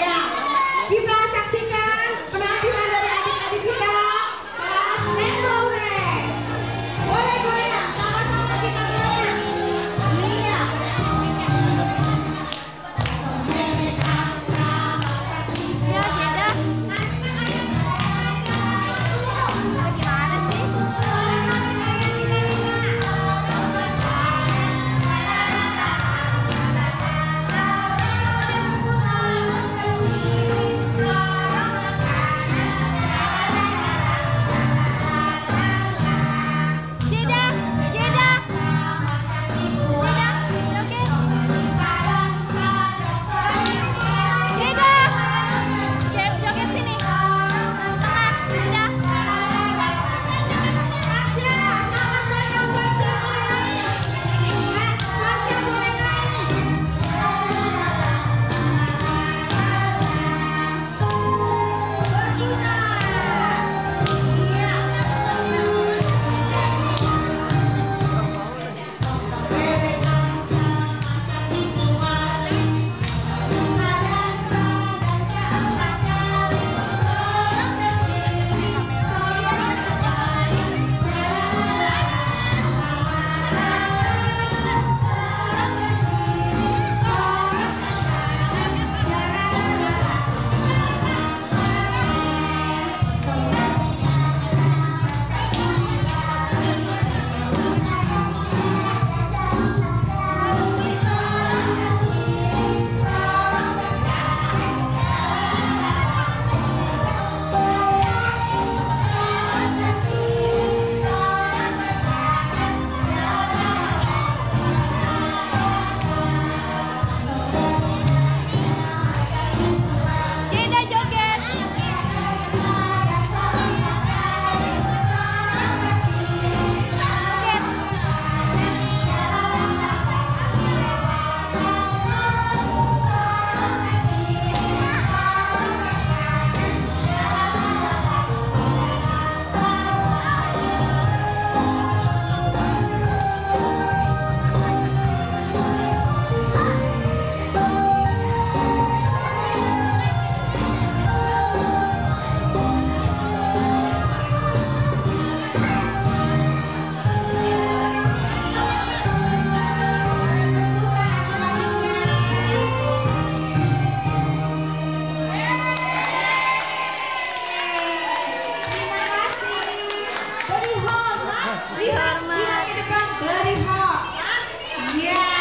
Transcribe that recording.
Ya, kita lihat, lihat ke depan dari Hawk. Ya.